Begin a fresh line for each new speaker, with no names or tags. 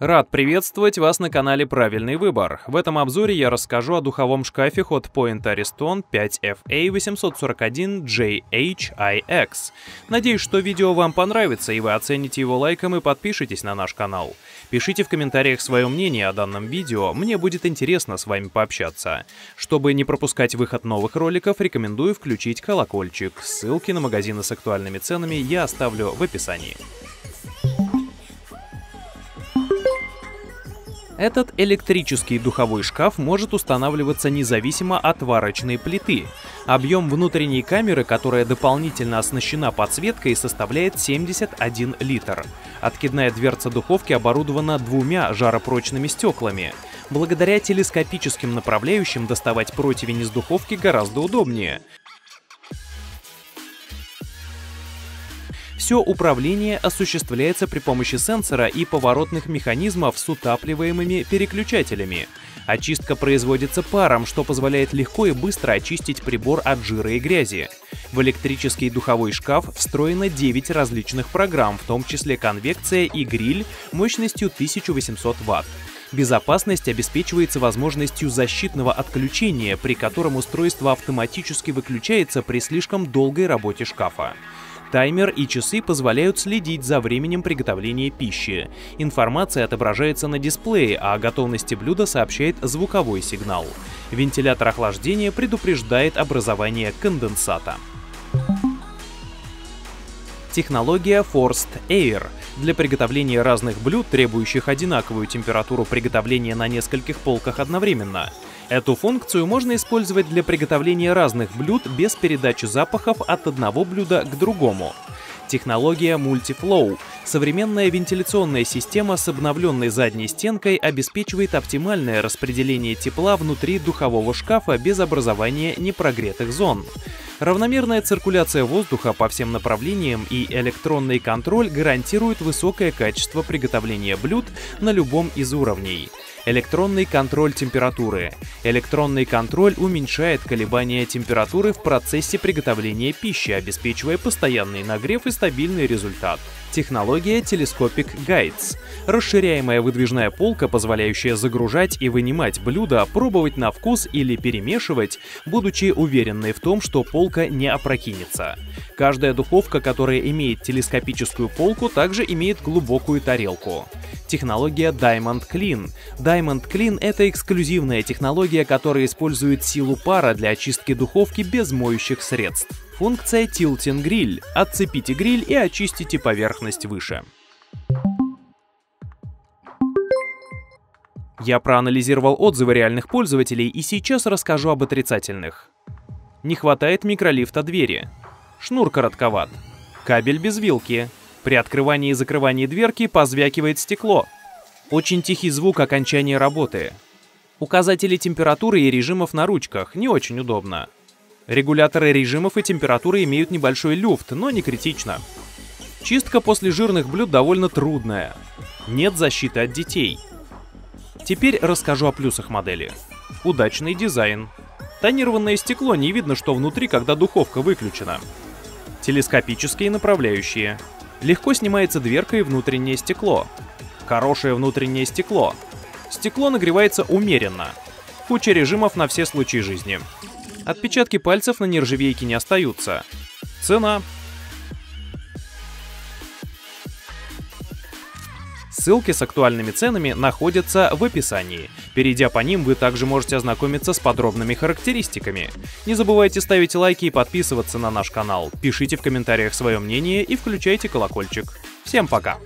Рад приветствовать вас на канале Правильный выбор. В этом обзоре я расскажу о духовом шкафе Hotpoint Ariston 5FA841JHIX. Надеюсь, что видео вам понравится и вы оцените его лайком и подпишитесь на наш канал. Пишите в комментариях свое мнение о данном видео, мне будет интересно с вами пообщаться. Чтобы не пропускать выход новых роликов, рекомендую включить колокольчик. Ссылки на магазины с актуальными ценами я оставлю в описании. Этот электрический духовой шкаф может устанавливаться независимо от варочной плиты. Объем внутренней камеры, которая дополнительно оснащена подсветкой, составляет 71 литр. Откидная дверца духовки оборудована двумя жаропрочными стеклами. Благодаря телескопическим направляющим доставать противень из духовки гораздо удобнее. Все управление осуществляется при помощи сенсора и поворотных механизмов с утапливаемыми переключателями. Очистка производится паром, что позволяет легко и быстро очистить прибор от жира и грязи. В электрический духовой шкаф встроено 9 различных программ, в том числе конвекция и гриль мощностью 1800 Вт. Безопасность обеспечивается возможностью защитного отключения, при котором устройство автоматически выключается при слишком долгой работе шкафа. Таймер и часы позволяют следить за временем приготовления пищи. Информация отображается на дисплее, а о готовности блюда сообщает звуковой сигнал. Вентилятор охлаждения предупреждает образование конденсата. Технология Forced Air для приготовления разных блюд, требующих одинаковую температуру приготовления на нескольких полках одновременно. Эту функцию можно использовать для приготовления разных блюд без передачи запахов от одного блюда к другому. Технология Multiflow. Современная вентиляционная система с обновленной задней стенкой обеспечивает оптимальное распределение тепла внутри духового шкафа без образования непрогретых зон. Равномерная циркуляция воздуха по всем направлениям и электронный контроль гарантируют высокое качество приготовления блюд на любом из уровней. Электронный контроль температуры. Электронный контроль уменьшает колебания температуры в процессе приготовления пищи, обеспечивая постоянный нагрев и стабильный результат. Технология Telescopic Guides. Расширяемая выдвижная полка, позволяющая загружать и вынимать блюда, пробовать на вкус или перемешивать, будучи уверенной в том, что полка не опрокинется. Каждая духовка, которая имеет телескопическую полку, также имеет глубокую тарелку технология Diamond Clean. Diamond Clean — это эксклюзивная технология, которая использует силу пара для очистки духовки без моющих средств. Функция Tilting Grill. Отцепите гриль и очистите поверхность выше. Я проанализировал отзывы реальных пользователей и сейчас расскажу об отрицательных. Не хватает микролифта двери. Шнур коротковат. Кабель без вилки. При открывании и закрывании дверки позвякивает стекло. Очень тихий звук окончания работы. Указатели температуры и режимов на ручках не очень удобно. Регуляторы режимов и температуры имеют небольшой люфт, но не критично. Чистка после жирных блюд довольно трудная. Нет защиты от детей. Теперь расскажу о плюсах модели. Удачный дизайн. Тонированное стекло, не видно, что внутри, когда духовка выключена. Телескопические направляющие. Легко снимается дверка и внутреннее стекло. Хорошее внутреннее стекло. Стекло нагревается умеренно. Куча режимов на все случаи жизни. Отпечатки пальцев на нержавейке не остаются. Цена Ссылки с актуальными ценами находятся в описании. Перейдя по ним, вы также можете ознакомиться с подробными характеристиками. Не забывайте ставить лайки и подписываться на наш канал. Пишите в комментариях свое мнение и включайте колокольчик. Всем пока!